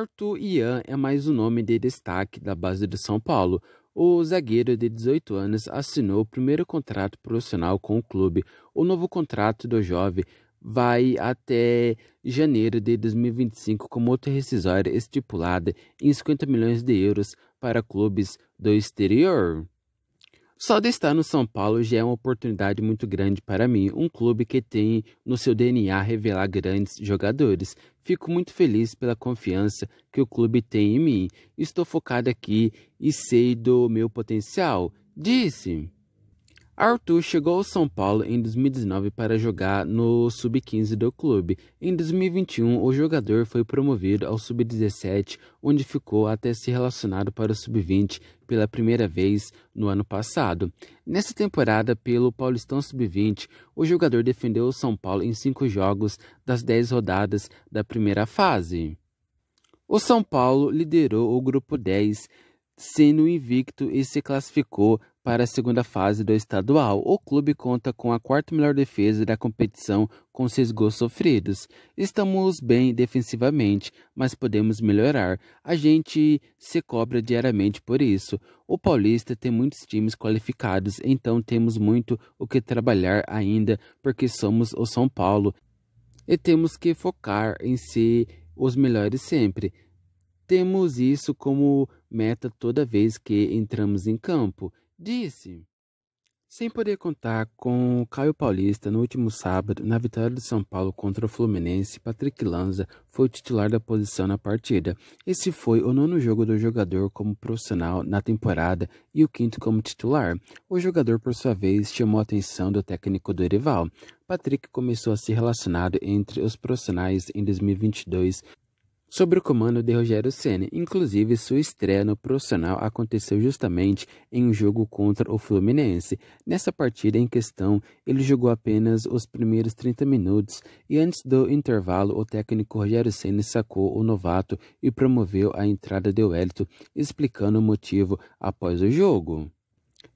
Arthur Ian é mais um nome de destaque da base do São Paulo. O zagueiro de 18 anos assinou o primeiro contrato profissional com o clube. O novo contrato do jovem vai até janeiro de 2025 com multa rescisória estipulada em 50 milhões de euros para clubes do exterior. Só de estar no São Paulo já é uma oportunidade muito grande para mim, um clube que tem no seu DNA revelar grandes jogadores. Fico muito feliz pela confiança que o clube tem em mim. Estou focado aqui e sei do meu potencial, disse. Arthur chegou ao São Paulo em 2019 para jogar no Sub-15 do clube. Em 2021, o jogador foi promovido ao Sub-17, onde ficou até ser relacionado para o Sub-20 pela primeira vez no ano passado. Nessa temporada, pelo Paulistão Sub-20, o jogador defendeu o São Paulo em cinco jogos das dez rodadas da primeira fase. O São Paulo liderou o grupo 10, sendo invicto e se classificou para a segunda fase do estadual. O clube conta com a quarta melhor defesa da competição, com seis gols sofridos. Estamos bem defensivamente, mas podemos melhorar. A gente se cobra diariamente por isso. O Paulista tem muitos times qualificados, então temos muito o que trabalhar ainda, porque somos o São Paulo e temos que focar em ser os melhores sempre. Temos isso como meta toda vez que entramos em campo disse. Sem poder contar com Caio Paulista no último sábado, na vitória do São Paulo contra o Fluminense, Patrick Lanza foi o titular da posição na partida. Esse foi o nono jogo do jogador como profissional na temporada e o quinto como titular. O jogador, por sua vez, chamou a atenção do técnico Dorival. Patrick começou a ser relacionado entre os profissionais em 2022 sobre o comando de Rogério Ceni. Inclusive, sua estreia no profissional aconteceu justamente em um jogo contra o Fluminense. Nessa partida em questão, ele jogou apenas os primeiros 30 minutos e antes do intervalo, o técnico Rogério Ceni sacou o novato e promoveu a entrada de Wellington, explicando o motivo após o jogo.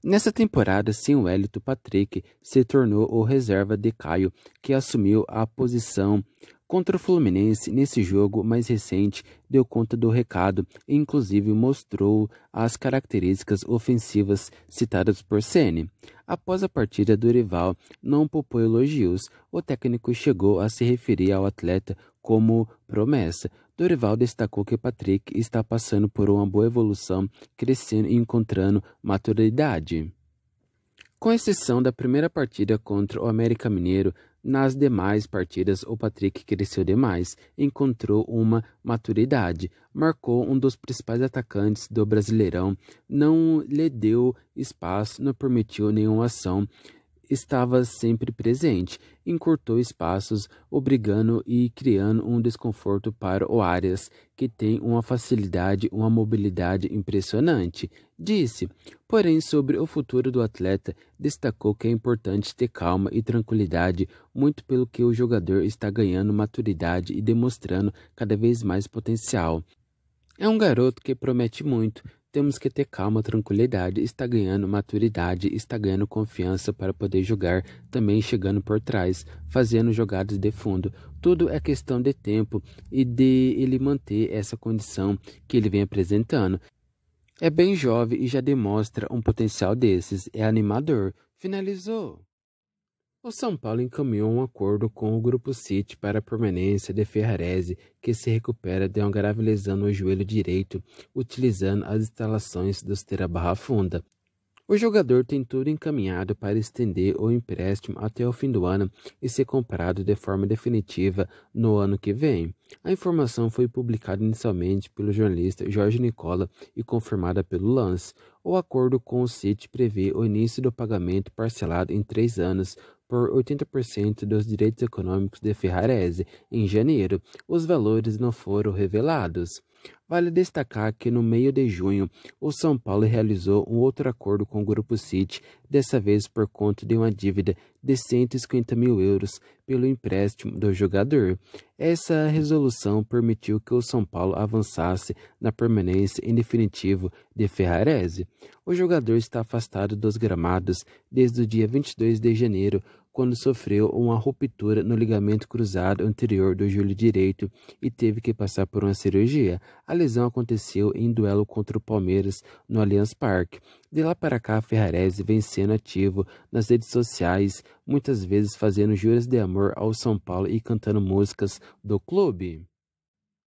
Nessa temporada, sem o Patrick se tornou o reserva de Caio, que assumiu a posição Contra o Fluminense, nesse jogo mais recente, deu conta do recado e inclusive mostrou as características ofensivas citadas por Ceni. Após a partida, Dorival não poupou elogios. O técnico chegou a se referir ao atleta como promessa. Dorival destacou que Patrick está passando por uma boa evolução, crescendo e encontrando maturidade. Com exceção da primeira partida contra o América Mineiro, nas demais partidas, o Patrick cresceu demais, encontrou uma maturidade, marcou um dos principais atacantes do Brasileirão, não lhe deu espaço, não permitiu nenhuma ação estava sempre presente, encurtou espaços, obrigando e criando um desconforto para o Arias, que tem uma facilidade, uma mobilidade impressionante. Disse, porém, sobre o futuro do atleta, destacou que é importante ter calma e tranquilidade, muito pelo que o jogador está ganhando maturidade e demonstrando cada vez mais potencial. É um garoto que promete muito, temos que ter calma, tranquilidade, está ganhando maturidade, está ganhando confiança para poder jogar, também chegando por trás, fazendo jogadas de fundo. Tudo é questão de tempo e de ele manter essa condição que ele vem apresentando. É bem jovem e já demonstra um potencial desses, é animador. Finalizou. O São Paulo encaminhou um acordo com o Grupo City para a permanência de Ferrarese, que se recupera de uma grave lesão no joelho direito, utilizando as instalações do Esteira Barra Funda. O jogador tem tudo encaminhado para estender o empréstimo até o fim do ano e ser comprado de forma definitiva no ano que vem. A informação foi publicada inicialmente pelo jornalista Jorge Nicola e confirmada pelo Lance. O acordo com o City prevê o início do pagamento parcelado em três anos por 80% dos direitos econômicos de Ferrarese em janeiro. Os valores não foram revelados. Vale destacar que no meio de junho, o São Paulo realizou um outro acordo com o Grupo City, dessa vez por conta de uma dívida de 150 mil euros pelo empréstimo do jogador. Essa resolução permitiu que o São Paulo avançasse na permanência em definitivo de Ferrarese. O jogador está afastado dos gramados desde o dia 22 de janeiro, quando sofreu uma ruptura no ligamento cruzado anterior do joelho direito e teve que passar por uma cirurgia. A lesão aconteceu em duelo contra o Palmeiras no Allianz Parque. De lá para cá, Ferrarese vem sendo ativo nas redes sociais, muitas vezes fazendo juras de amor ao São Paulo e cantando músicas do clube.